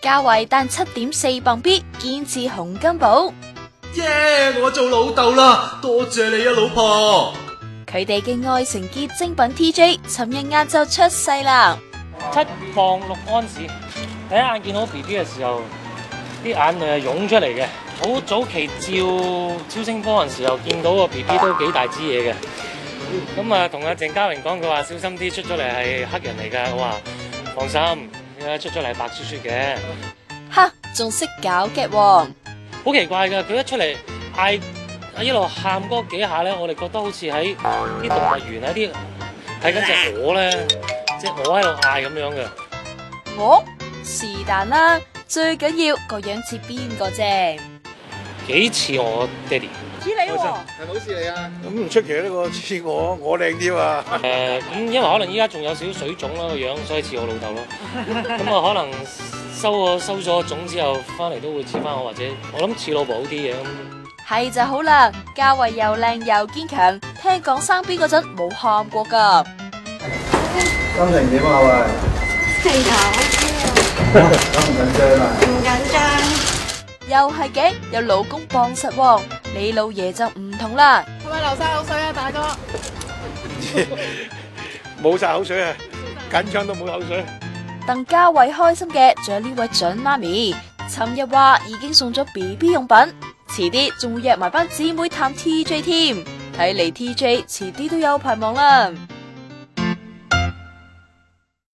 嘉慧單七點四磅 B，堅持洪金寶。耶！我做老豆啦，多謝你啊，老婆。佢哋嘅愛情結晶品 TJ，尋日晏晝出世啦。七磅六安士，第一眼見到 B B 嘅時候，啲眼淚係湧出嚟嘅。好早期照超聲波嗰陣時候，見到個 B B 都幾大支嘢嘅。咁啊，同阿鄭嘉穎講，佢話小心啲，出咗嚟係黑人嚟㗎。我話放心，出咗嚟白雪雪嘅。吓，仲識搞嘅喎，好奇怪㗎，佢一出嚟嗌一路喊嗰幾下咧，我哋覺得好似喺啲動物園喺啲睇緊只鵝咧，隻鵝喺度嗌咁樣嘅。我是但啦，最緊要個樣似邊個啫。幾似我爹哋。似你喎，係冇事嚟啊！咁唔出奇呢個似我，我靚啲嘛。誒咁，因為可能依家仲有少少水腫啦個樣，所以似我老豆咯。咁啊，可能收咗收咗腫之後，翻嚟都會似翻我，或者我諗似老婆好啲嘅咁。係就好啦，嘉慧又靚又堅強，聽講生 B 嗰陣冇喊過㗎。心情點啊？喂，氣頭緊唔緊張啊？唔緊張。又係嘅，有老公幫實喎，你老爺就唔同啦。系咪流晒口水啊，大哥？冇晒口水啊，緊張都冇口水。鄧嘉慧開心嘅仲有呢位準媽咪，尋日話已經送咗 B B 用品，遲啲仲會約埋班姊妹探 T J 添，睇嚟 T J 遲啲都有排忙啦。